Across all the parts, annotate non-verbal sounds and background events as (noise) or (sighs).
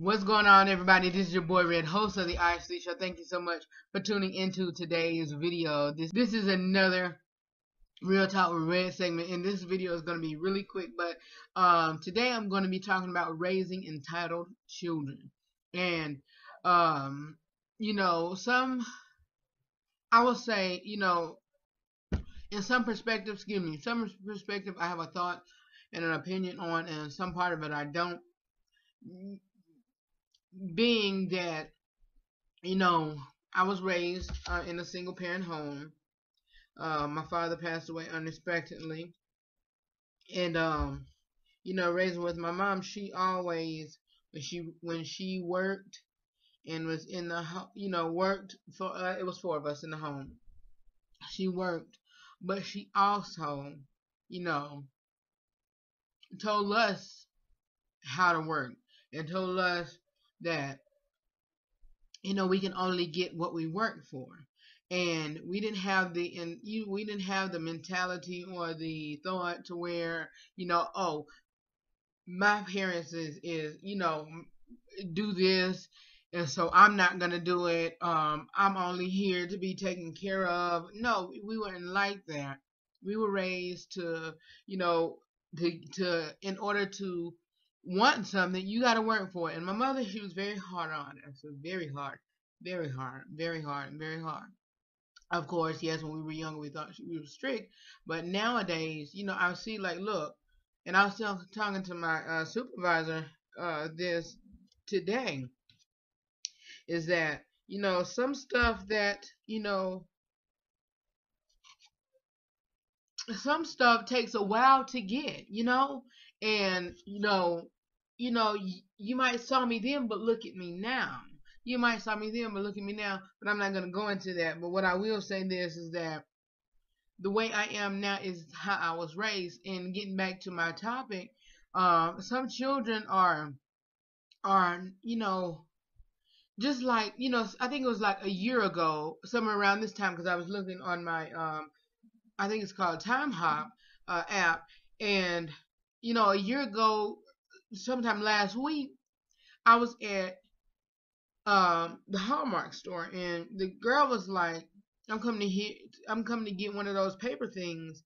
What's going on, everybody? This is your boy Redd, host of the RH3 Show. Thank you so much for tuning into today's video. This this is another Real Talk with Redd segment, and this video is going to be really quick. But um, today I'm going to be talking about raising entitled children and um, you know, some I will say, you know, in some perspective, excuse me, some perspective, I have a thought and an opinion on, and some part of it I don't being that you know I was raised uh, in a single parent home. Uh, my father passed away unexpectedly, and um, you know, raising with my mom, she always when she when she worked and was in the you know worked for uh, it was four of us in the home. She worked, but she also you know told us how to work and told us that you know we can only get what we work for and we didn't have the and you we didn't have the mentality or the thought to where you know oh my parents is is you know do this and so I'm not gonna do it um I'm only here to be taken care of no we weren't like that we were raised to you know to to in order to want something, you got to work for it. And my mother, she was very hard on us. Very hard, very hard, very hard, very hard. Of course, yes, when we were younger, we thought we were strict. But nowadays, you know, I see like, look, and I was still talking to my uh, supervisor uh, this today, is that, you know, some stuff that, you know, some stuff takes a while to get, you know, and you know, you know, you, you might saw me then, but look at me now. You might saw me then, but look at me now. But I'm not going to go into that. But what I will say this is that the way I am now is how I was raised. And getting back to my topic, um, some children are, are you know, just like you know, I think it was like a year ago, somewhere around this time, because I was looking on my, um, I think it's called Timehop uh, app, and you know, a year ago, sometime last week, I was at um, the Hallmark store, and the girl was like, "I'm coming to. I'm coming to get one of those paper things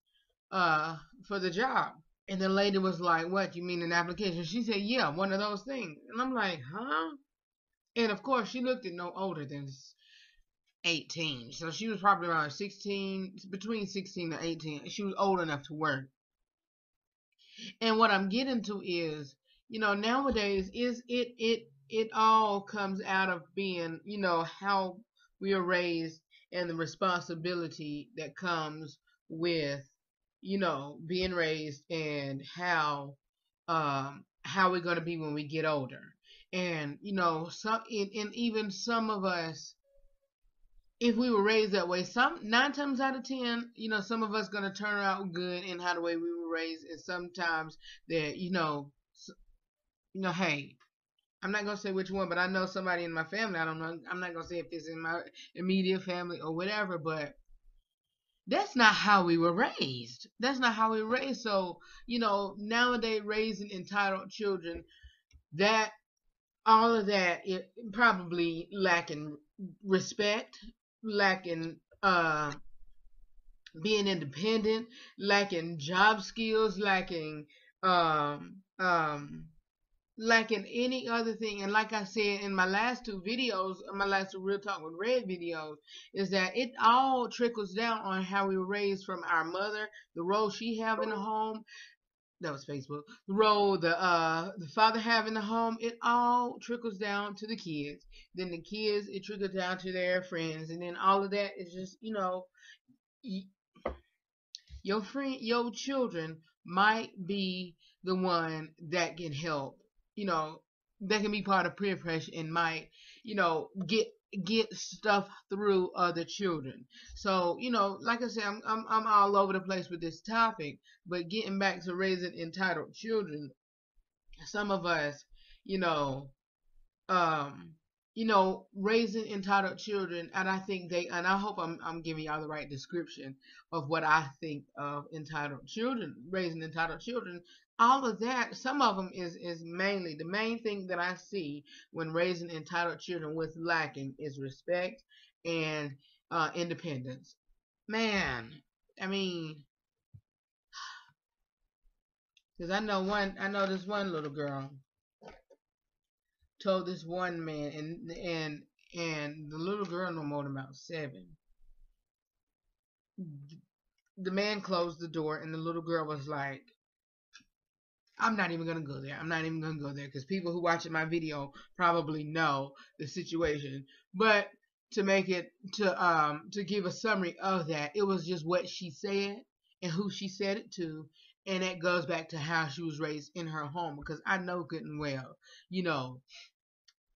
uh, for the job." And the lady was like, "What? You mean an application?" She said, "Yeah, one of those things." And I'm like, "Huh?" And of course, she looked at no older than 18, so she was probably around 16, between 16 to 18. She was old enough to work. And what I'm getting to is you know nowadays is it it it all comes out of being you know how we are raised and the responsibility that comes with you know being raised and how um how we're going to be when we get older. And you know some and, and even some of us if we were raised that way some nine times out of ten you know some of us going to turn out good in how the way we were raised and sometimes that you know you know, hey, I'm not gonna say which one, but I know somebody in my family. I don't know. I'm not gonna say if it's in my immediate family or whatever, but that's not how we were raised. That's not how we were raised. So, you know, nowadays raising entitled children, that all of that it probably lacking respect, lacking uh being independent, lacking job skills, lacking um um like in any other thing and like i said in my last two videos my last two real talk with Redd videos is that it all trickles down on how we were raised from our mother the role she have in the home. That was facebook. The role the uh the father have in the home it all trickles down to the kids. Then the kids it trickles down to their friends and then all of that is just you know your friend your children might be the one that can help you know, that can be part of peer pressure and might, you know, get get stuff through other children. So, you know, like I said, I'm I'm I'm all over the place with this topic, but getting back to raising entitled children, some of us, you know, um you know, raising entitled children, and I think they, and I hope I'm, I'm giving y'all the right description of what I think of entitled children, raising entitled children. all of that, some of them is is mainly the main thing that I see when raising entitled children. What's lacking is respect and uh, independence. Man, I mean, (sighs) because I know one, I know this one little girl told this one man, and and and the little girl no more than about seven. The man closed the door, and the little girl was like, I'm not even gonna go there. I'm not even gonna go there because people who watching my video probably know the situation. But to make it to um to give a summary of that, it was just what she said and who she said it to, and that goes back to how she was raised in her home because I know good and well, you know,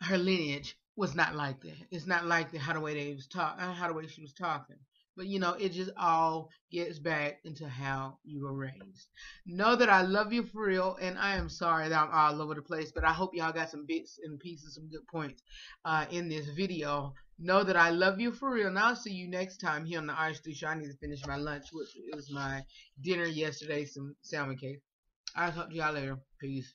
her lineage was not like that. It's not like the how the way they was talk, uh, how the way she was talking. But you know, it just all gets back into how you were raised. Know that I love you for real, and I am sorry that I'm all over the place, but I hope y'all got some bits and pieces, some good points uh, in this video. Know that I love you for real, and I'll see you next time here on the RH3 Show. I need to finish my lunch, which was my dinner yesterday, some salmon cake. I'll talk to y'all later. Peace.